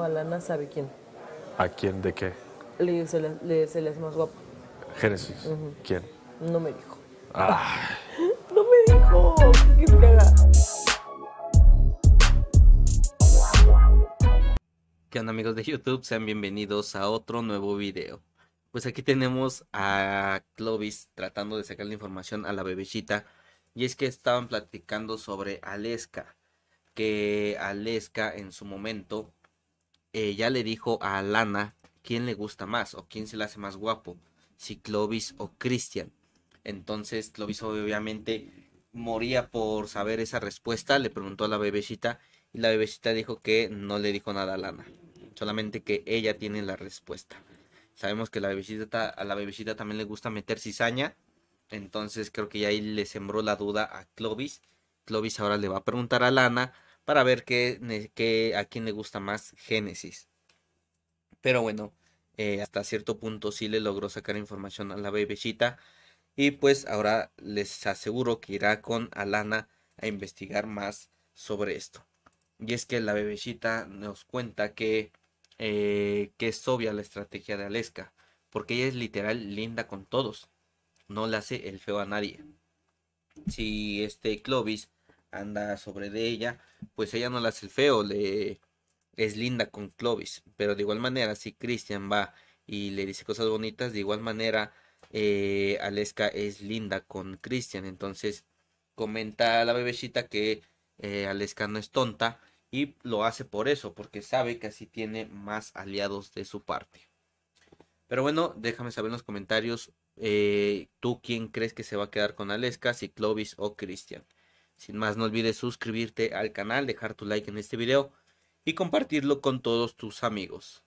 Alana sabe quién. ¿A quién de qué? Le, se, le, le- se le hace más guapo. Génesis. ¿Quién? No me dijo. Ah, No me dijo. ¿Qué quieres que haga? ¿Qué onda amigos de YouTube? Sean bienvenidos a otro nuevo video. Pues aquí tenemos a Clovis tratando de sacar la información a la bebecita. Y es que estaban platicando sobre Aleska. Que Aleska en su momento eh, ya le dijo a Lana quién le gusta más o quién se le hace más guapo. Si Clovis o Christian. Entonces Clovis obviamente moría por saber esa respuesta. Le preguntó a la bebecita y la bebecita dijo que no le dijo nada a Lana. Solamente que ella tiene la respuesta. Sabemos que la bebecita, a la bebecita también le gusta meter cizaña. Entonces creo que ya ahí le sembró la duda a Clovis. Clovis ahora le va a preguntar a Lana para ver qué, a quién le gusta más Génesis. Pero bueno, eh, hasta cierto punto sí le logró sacar información a la bebecita. Y pues ahora les aseguro que irá con Alana a investigar más sobre esto. Y es que la bebecita nos cuenta que, eh, que es obvia la estrategia de Aleska. Porque ella es literal linda con todos. No le hace el feo a nadie. Si este Clovis anda sobre de ella, pues ella no le hace el feo, le es linda con Clovis. Pero de igual manera, si Christian va y le dice cosas bonitas, de igual manera eh, Aleska es linda con Christian. Entonces comenta la bebecita que eh, Aleska no es tonta y lo hace por eso, porque sabe que así tiene más aliados de su parte. Pero bueno, déjame saber en los comentarios eh, tú quién crees que se va a quedar con Aleska, si Clovis o Christian. Sin más, no olvides suscribirte al canal, dejar tu like en este video y compartirlo con todos tus amigos.